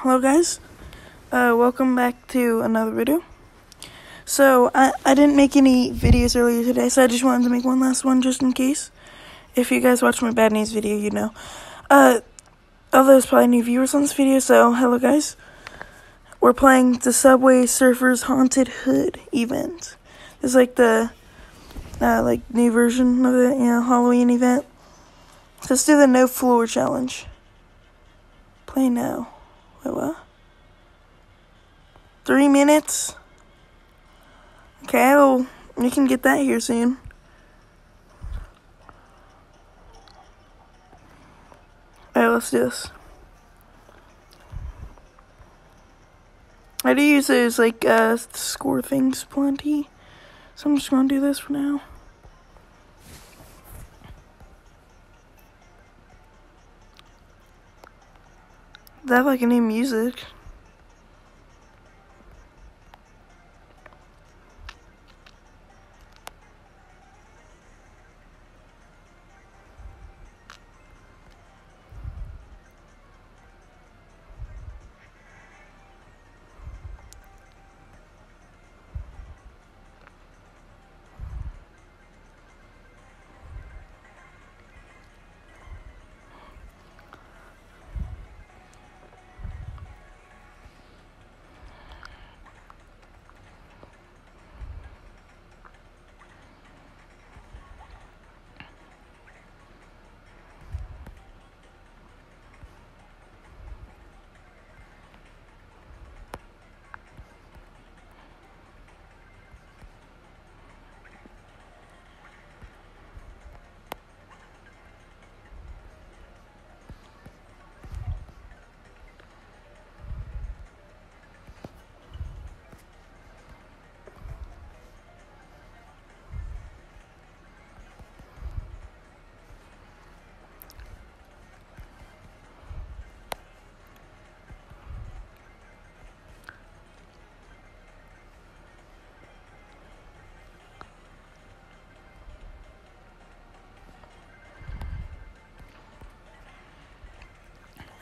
Hello guys, uh, welcome back to another video. So, I, I didn't make any videos earlier today, so I just wanted to make one last one just in case. If you guys watched my bad news video, you know. Uh, although there's probably new viewers on this video, so hello guys. We're playing the Subway Surfers Haunted Hood event. It's like the, uh, like new version of the, you know, Halloween event. Let's do the no floor challenge. Play now. What? Three minutes? Okay, well, you can get that here soon. Alright, let's do this. I do use those, like, uh, score things plenty. So I'm just gonna do this for now. They have, like, any music.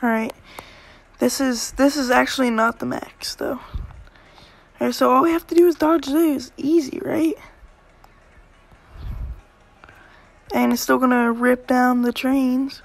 Alright. This is this is actually not the max though. Alright, so all we have to do is dodge those. Easy, right? And it's still gonna rip down the trains.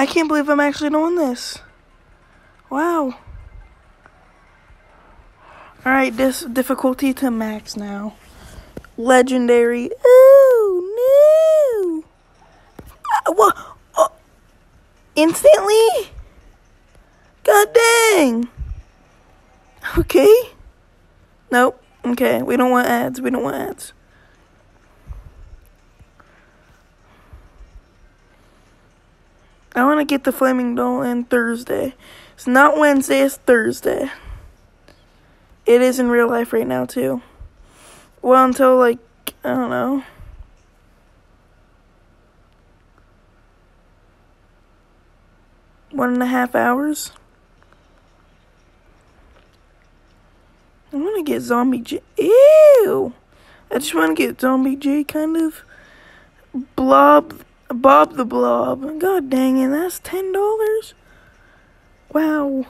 I can't believe I'm actually doing this. Wow. Alright, this difficulty to max now. Legendary. Oh, no. Uh, what? Oh. Instantly? God dang. Okay. Nope. Okay, we don't want ads. We don't want ads. I want to get the Flaming Doll in Thursday. It's not Wednesday, it's Thursday. It is in real life right now, too. Well, until, like, I don't know. One and a half hours. I want to get Zombie J. Ew! I just want to get Zombie J kind of blob Bob the Blob. God dang it, that's ten dollars. Wow.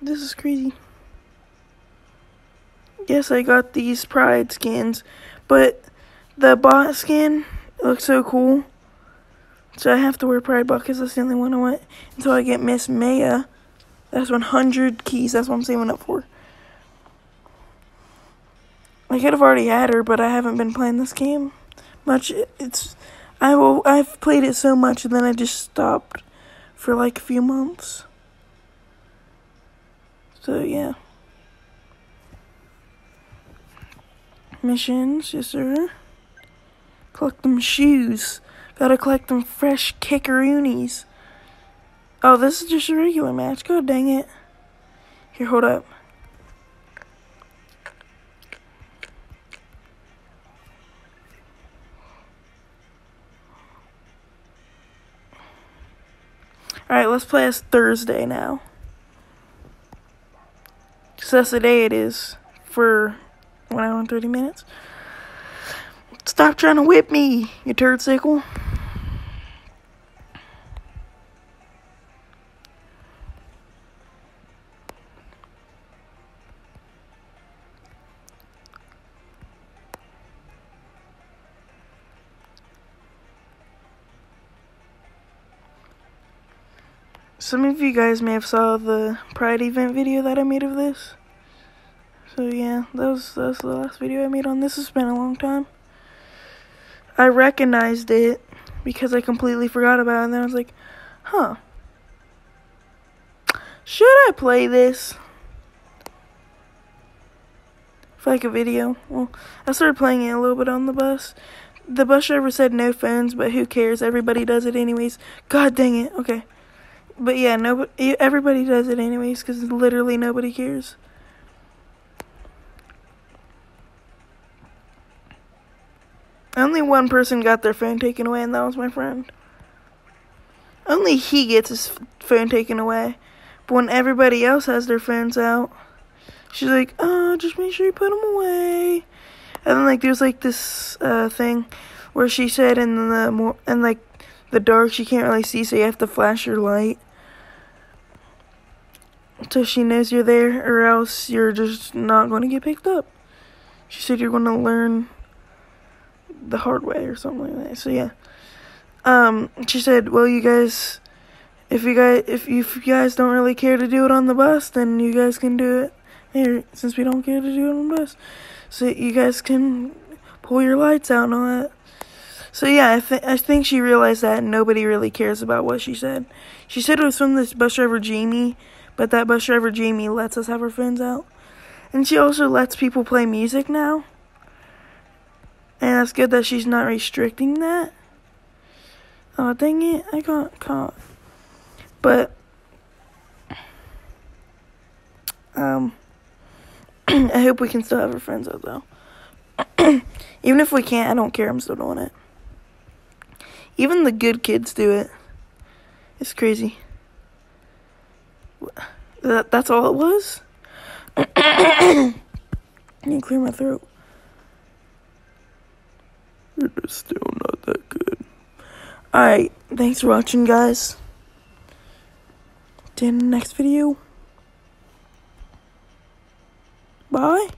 This is crazy. Yes, I got these Pride skins, but the bot skin looks so cool. So I have to wear Pride Block because that's the only one I want until I get Miss Maia. That's 100 keys. That's what I'm saving up for. I could have already had her, but I haven't been playing this game much. It's I will I've played it so much and then I just stopped for like a few months. So yeah. Missions, yes sir. Collect them shoes. Gotta collect them fresh kickaroonies. Oh, this is just a regular match. God dang it. Here, hold up. Alright, let's play as Thursday now. Because that's the day it is for 1 hour and 30 minutes. Stop trying to whip me, you turd sickle. Some of you guys may have saw the Pride event video that I made of this. So yeah, that was, that was the last video I made on this. It's been a long time. I recognized it because I completely forgot about it. And then I was like, huh. Should I play this? For like a video. Well, I started playing it a little bit on the bus. The bus driver said no phones, but who cares? Everybody does it anyways. God dang it. Okay. But yeah, nobody, everybody does it anyways because literally nobody cares. Only one person got their phone taken away, and that was my friend. Only he gets his phone taken away. But when everybody else has their phones out, she's like, oh, just make sure you put them away. And then, like, there's, like, this uh, thing where she said in the, more, in, like, the dark, she can't really see, so you have to flash your light so she knows you're there, or else you're just not going to get picked up. She said you're going to learn the hard way or something like that. So yeah. Um, she said, "Well, you guys, if you guys, if you, if you guys don't really care to do it on the bus, then you guys can do it here, since we don't care to do it on the bus. So you guys can pull your lights out and all that." So yeah, I think I think she realized that nobody really cares about what she said. She said it was from this bus driver Jamie but that bus driver Jamie lets us have our phones out. And she also lets people play music now. And that's good that she's not restricting that. Oh, dang it. I got caught. But, um, I hope we can still have our friends out, though. Even if we can't, I don't care. I'm still doing it. Even the good kids do it. It's crazy. That, that's all it was? I need to clear my throat. It is still not that good. Alright, thanks for watching, guys. See you in the next video. Bye.